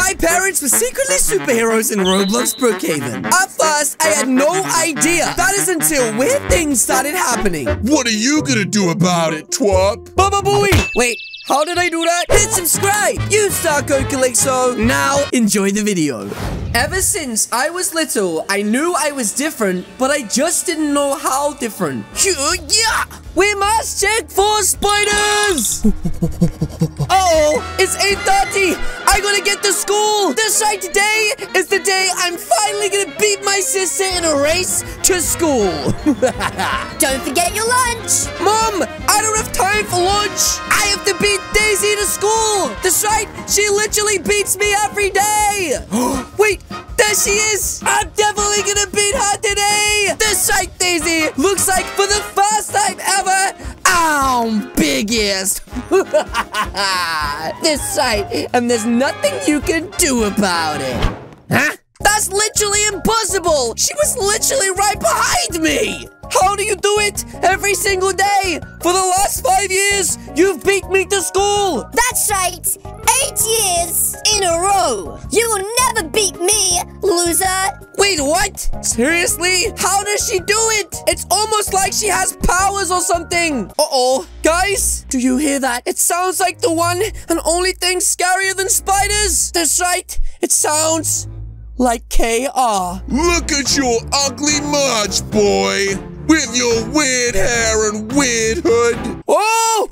My parents were secretly superheroes in Roblox Brookhaven. At first, I had no idea. That is until weird things started happening. What are you gonna do about it, twop? Baba Booey! Wait, how did I do that? Hit subscribe! Use Star Code Calixo. Now, enjoy the video. Ever since I was little, I knew I was different, but I just didn't know how different. Yeah! We must check for spiders! Uh-oh, it's 8.30. I gotta get to school. This right today is the day I'm finally gonna beat my sister in a race to school. Don't forget your lunch. Mom, I don't have time for lunch. I have to beat Daisy to school. That's right. She literally beats me every day. Wait, there she is. I'm definitely gonna beat her today. That's right, Daisy. Looks like for the first time ever, I'm biggest. this site, and there's nothing you can do about it. Huh? That's literally impossible! She was literally right behind me! How do you do it every single day? For the last five years, you've beat me to school! That's right. Eight years in a row. You will never beat me, loser. Wait, what? Seriously? How does she do it? It's almost like she has powers or something. Uh-oh. Guys, do you hear that? It sounds like the one and only thing scarier than spiders. That's right. It sounds like KR. Look at your ugly March, boy! With your weird hair and weird hood! Oh!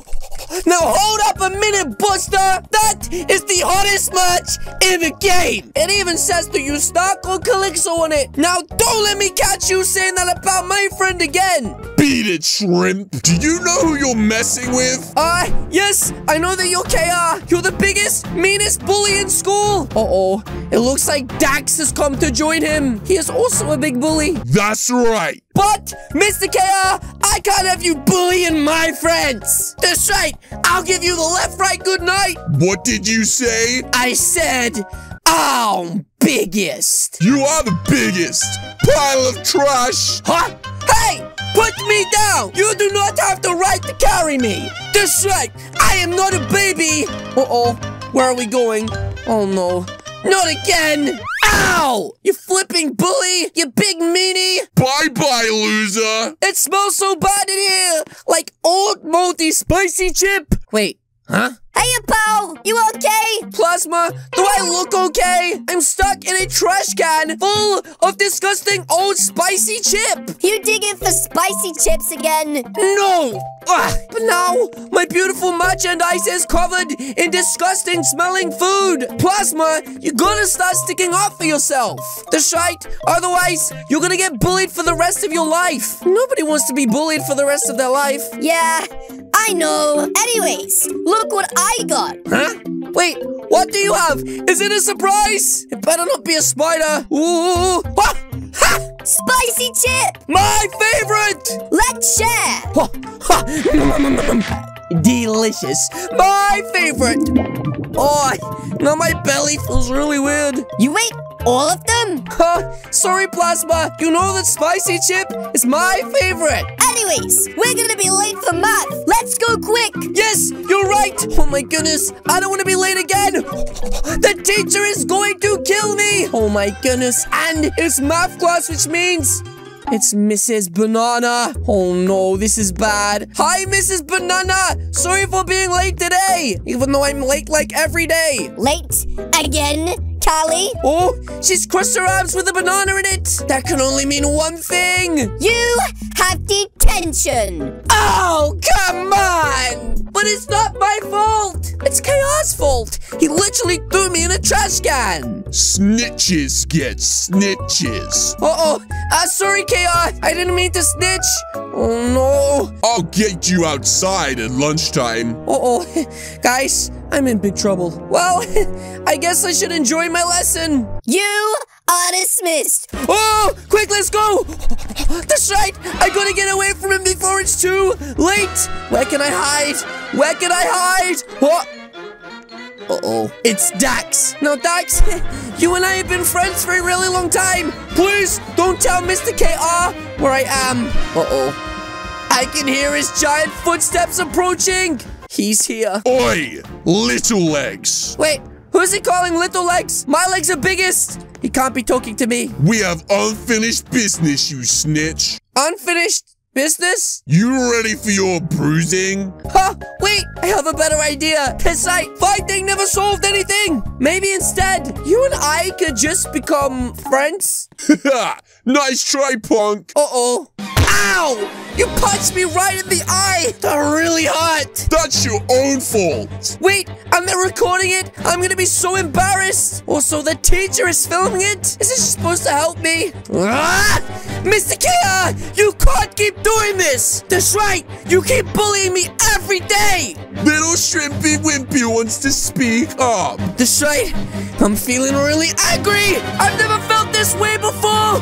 Now hold up a minute, Buster! That is the hottest match in the game! It even says Star Code Calixo on it! Now don't let me catch you saying that about my friend again! It, shrimp! Do you know who you're messing with? Uh, yes, I know that you're KR. You're the biggest, meanest bully in school. Uh-oh, it looks like Dax has come to join him. He is also a big bully. That's right! But, Mr. KR, I can't have you bullying my friends. That's right. I'll give you the left, right, good night. What did you say? I said, I'm biggest. You are the biggest pile of trash! Huh? Hey, put me down. You do not have the right to carry me. That's right. I am not a baby. Uh-oh. Where are we going? Oh, no. Not again. Ow! You flipping bully! You big meanie! Bye bye, loser! It smells so bad in here! Like old moldy spicy chip! Wait, huh? Hey, pal. You okay? Plasma, do I look okay? I'm stuck in a trash can full of disgusting old spicy chip! You digging for spicy chips again? No! Ugh, but now, my beautiful merchandise is covered in disgusting smelling food! Plasma, you gotta start sticking up for yourself! The shite, otherwise, you're gonna get bullied for the rest of your life! Nobody wants to be bullied for the rest of their life. Yeah, I know. Anyways, look what I got. Huh? Wait, what do you have? Is it a surprise? It better not be a spider. Ooh! Ah! Ha! Spicy chip. My favorite! Let's share. Ha! Ha! Delicious. My favorite. Oh, now my belly feels really weird. You ate all of them? Huh? Sorry, Plasma. You know that spicy chip is my favorite. Anyways, we're gonna be late for math. Let's go quick. Yes, you're right. Oh my goodness, I don't want to be late again. The teacher is going to kill me. Oh my goodness, and it's math class, which means it's Mrs. Banana. Oh no, this is bad. Hi, Mrs. Banana. Sorry for being late today, even though I'm late like every day. Late again, Callie? Oh, she's crossed her arms with a banana in it. That can only mean one thing. You have detention. Oh, come on! But it's not my fault! It's KR's fault! He literally threw me in a trash can! Snitches get snitches. Uh-oh! Uh, sorry, KR! I didn't mean to snitch! Oh, no! I'll get you outside at lunchtime. Uh-oh. Guys, I'm in big trouble. Well, I guess I should enjoy my lesson. You are dismissed. Oh, quick, let's go! That's right! I gotta get away from him before it's too late! Where can I hide? Where can I hide? What? Uh-oh. It's Dax. Now, Dax, you and I have been friends for a really long time. Please, don't tell Mr. KR where I am. Uh-oh. I can hear his giant footsteps approaching. He's here. Oi, little legs. Wait, Who's he calling little legs? My legs are biggest. He can't be talking to me. We have unfinished business, you snitch. Unfinished business? You ready for your bruising? Huh? Wait, I have a better idea. This like fighting never solved anything. Maybe instead, you and I could just become friends. nice try, punk. Uh-oh. Ow! You punched me right in the eye! They're really hot! That's your own fault! Wait, I'm not recording it? I'm gonna be so embarrassed! Also, the teacher is filming it? Is this supposed to help me? Ah! Mr. Kia! You can't keep doing this! That's right! You keep bullying me every day! Little Shrimpy Wimpy wants to speak up! That's right! I'm feeling really angry! I've never felt this way before!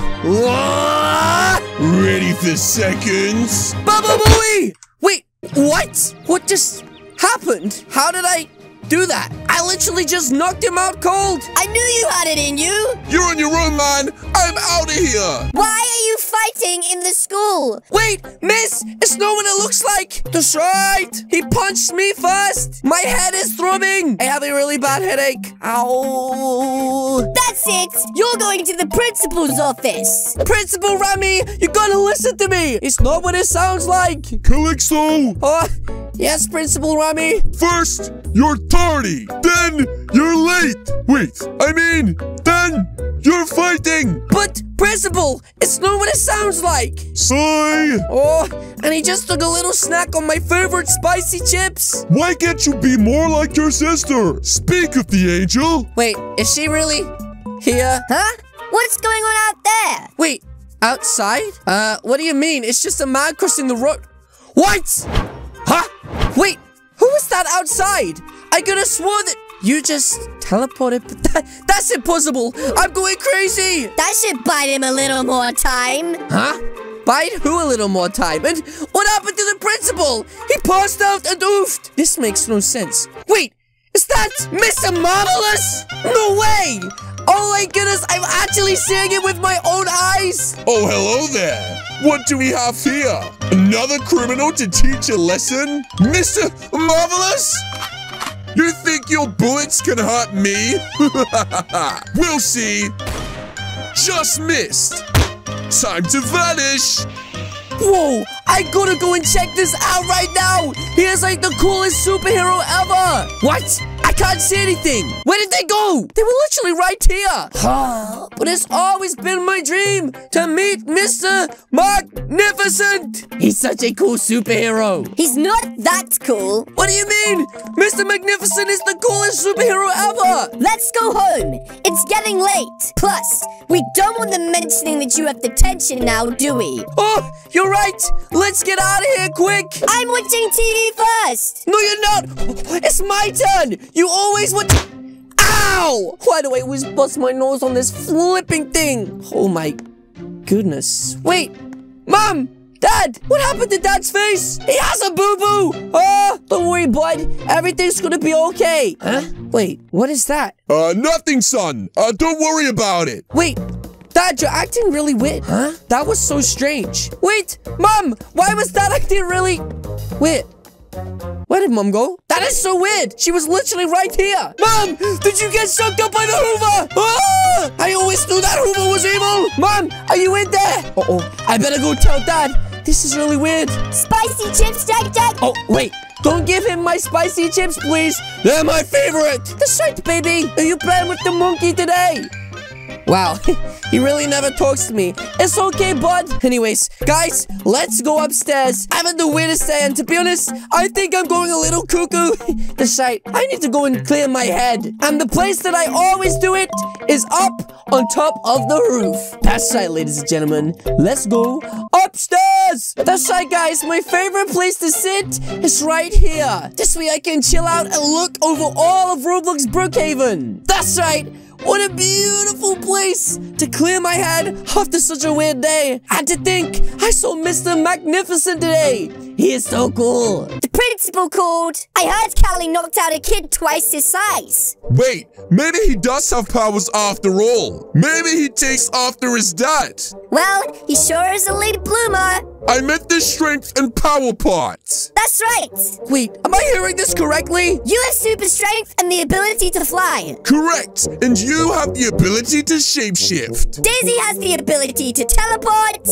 Ready for seconds? Baba Booey! Wait, what? What just happened? How did I do that? I literally just knocked him out cold. I knew you had it in you. You're on your own, man. I'm out of here. Why are you fighting in the school? Wait, miss, it's not what it looks like. That's right. He punched me first. My head is throbbing. I have a really bad headache. Ow. That's it. You're going to the principal's office. Principal Remy, you gotta listen to me. It's not what it sounds like. Calixo. Oh, yes, Principal Remy. First, you're tardy. Then, you're late. Wait, I mean, then you're fighting. But, Principal, it's not what it sounds like. Sigh. Oh, and he just took a little snack on my favorite spicy chips. Why can't you be more like your sister? Speak of the angel. Wait, is she really here? Huh? What's going on out there? Wait, outside? Uh, what do you mean? It's just a man crossing the road. What? That outside? I could have sworn that you just teleported, but that, that's impossible. I'm going crazy. That should buy him a little more time. Huh? Bide who a little more time? And what happened to the principal? He passed out and oofed. This makes no sense. Wait, is that Mr. Marvelous? No way! Oh my goodness, I'm actually seeing it with my own eyes! Oh, hello there! What do we have here? Another criminal to teach a lesson? Mr. Marvelous? You think your bullets can hurt me? we'll see. Just missed. Time to vanish. Whoa, I gotta go and check this out right now! He is like the coolest superhero ever! What? I can't see anything! Where did they go? They were literally right here! but it's always been my dream to meet Mr. Magnificent! He's such a cool superhero! He's not that cool. What do you mean? Mr. Magnificent is the coolest superhero ever! Let's go home. It's getting late. Plus, we don't want them mentioning that you have detention now, do we? Oh, you're right! Let's get out of here quick! I'm watching TV first. No, you're not! It's my turn! You always want to- Ow! Why do I always bust my nose on this flipping thing? Oh my goodness. Wait! Mom! Dad! What happened to Dad's face? He has a boo-boo! Oh, don't worry, bud. Everything's gonna be okay. Huh? Wait, what is that? Uh, nothing, son. Uh, don't worry about it. Wait, Dad, you're acting really weird. Huh? That was so strange. Wait, Mom! Why was Dad acting really... Wait. Where did Mom go? That is so weird. She was literally right here. Mom, did you get sucked up by the Hoover? Ah! I always knew that Hoover was evil. Mom, are you in there? Uh-oh. I better go tell Dad. This is really weird. Spicy chips, Jack Jack. Oh, wait. Don't give him my spicy chips, please. They're my favorite. The right, baby. Are you playing with the monkey today? Wow, he really never talks to me. It's okay, bud. Anyways, guys, let's go upstairs. I'm at the weirdest day, and to be honest, I think I'm going a little cuckoo. That's right, I need to go and clear my head. And the place that I always do it is up on top of the roof. That's right, ladies and gentlemen. Let's go upstairs. That's right, guys. My favorite place to sit is right here. This way I can chill out and look over all of Roblox Brookhaven. That's right. What a beautiful place to clear my head after such a weird day. And to think, I saw Mr. Magnificent today. He is so cool. The principal called. I heard Callie knocked out a kid twice his size. Wait, maybe he does have powers after all. Maybe he takes after his dad. Well, he sure is a late bloomer. I meant the strength and power parts. That's right. Wait, am I hearing this correctly? You have super strength and the ability to fly. Correct. And you have the ability to shapeshift. Daisy has the ability to teleport.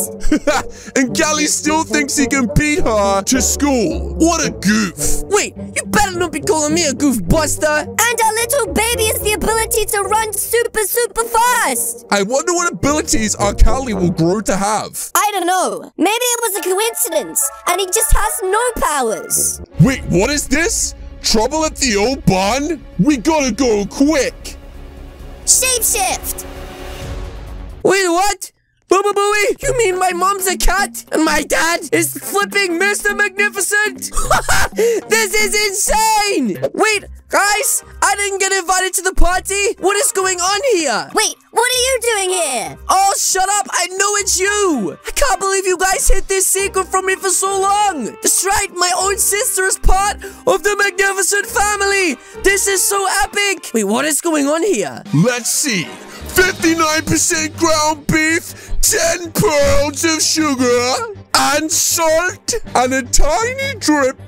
and Callie still thinks he can beat her to school. What a goof. Wait, you better not be calling me a goof buster. And our little baby has the ability to run super, super fast. I wonder what abilities our Callie will grow to have. I don't know. Maybe it was a coincidence and he just has no powers. Wait, what is this? Trouble at the old barn? We gotta go quick. Shapeshift! Wait, what? Booba Booey, you mean my mom's a cat and my dad is flipping Mr. Magnificent? this is insane! Wait, guys, I didn't get invited to the party. What is going on here? Wait, what are you doing here? Oh, shut up! I know it's you! I can't believe you guys hid this secret from me for so long! That's right, my own sister is part of the Magnificent family! This is so epic! Wait, what is going on here? Let's see. 59% ground beef, 10 pearls of sugar, and salt, and a tiny drip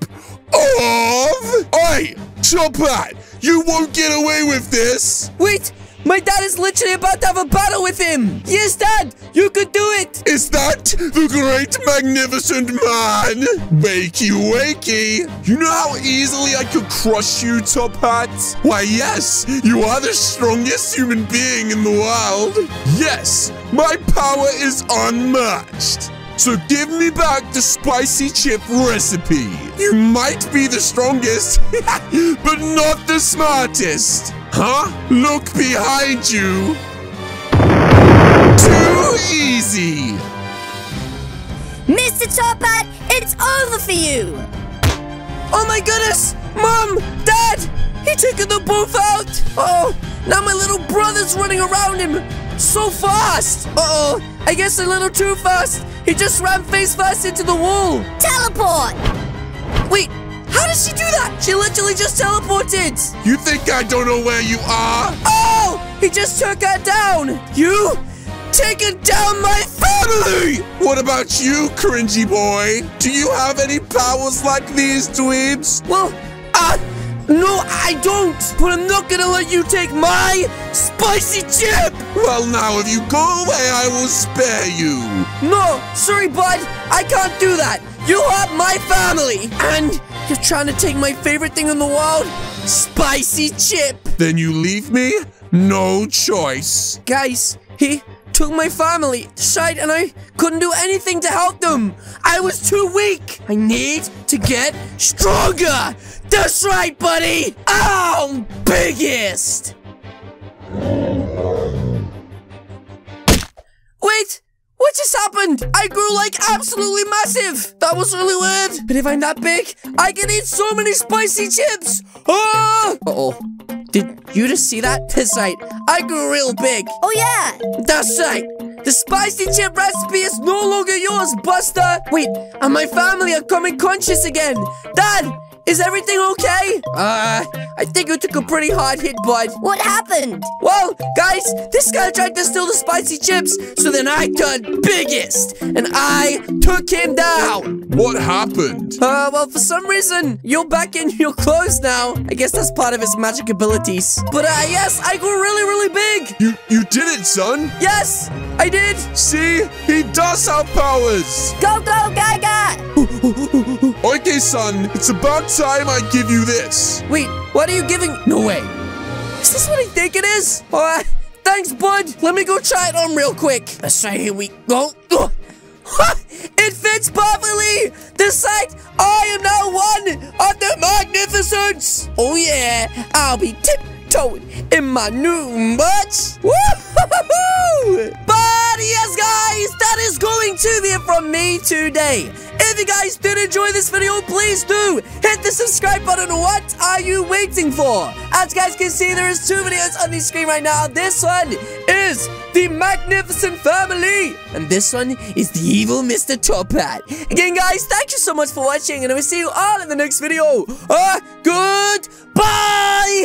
of... Oi! Top Hat! You won't get away with this! Wait! My dad is literally about to have a battle with him! Yes, Dad! You could do it! Is that the great magnificent man? Wakey wakey! You know how easily I could crush you, Top Hat? Why, yes, you are the strongest human being in the world. Yes, my power is unmatched. So give me back the spicy chip recipe. You might be the strongest, but not the smartest. Huh? Look behind you. Too easy. Mr. Top Hat, it's over for you! Oh my goodness! Mom! Dad! He taken the both out! Oh, now my little brother's running around him so fast! Uh-oh, I guess a little too fast. He just ran face first into the wall. Teleport! How did she do that? She literally just teleported. You think I don't know where you are? Oh, he just took her down. You taken down my family! What about you, cringy boy? Do you have any powers like these dweebs? Well, uh, no, I don't. But I'm not gonna let you take my spicy chip. Well, now if you go away, I will spare you. No, sorry, bud. I can't do that. You are my family. And you're trying to take my favorite thing in the world? Spicy chip. Then you leave me no choice. Guys, he took my family side and I couldn't do anything to help them. I was too weak. I need to get stronger. That's right, buddy. I'm biggest. Just happened? I grew like absolutely massive. That was really weird. But if I'm that big, I can eat so many spicy chips. Ah! Uh-oh. Did you just see that? That's right. I grew real big. Oh yeah! That's right. The spicy chip recipe is no longer yours, Buster. Wait, and my family are coming conscious again. Dad, is everything okay? Uh, I think you took a pretty hard hit, bud. What happened? Well, guys, this guy tried to steal the spicy chips, so then I turned biggest, and I took him down. What happened? Uh, well, for some reason, you're back in your clothes now. I guess that's part of his magic abilities. But, uh, yes, I grew really, really big. You you did it, son. Yes, I did. See? He does have powers. Go, go, Gaga! Okay, son, it's about time I give you this. Wait, what are you giving? No way. Is this what I think it is? Uh, thanks, bud. Let me go try it on real quick. That's right, here we go. It fits perfectly! The sight I am now one of the magnificence! Oh yeah, I'll be tiptoeing in my new butts. Woo-hoo-hoo-hoo! But yes, guys, that is going to be it from me today. If you guys did enjoy this video, please do hit the subscribe button. What are you waiting for? As you guys can see, there is two videos on the screen right now. This one is the Magnificent Family. And this one is the evil Mr. Top Hat. Again, guys, thank you so much for watching. And I will see you all in the next video. Uh, goodbye!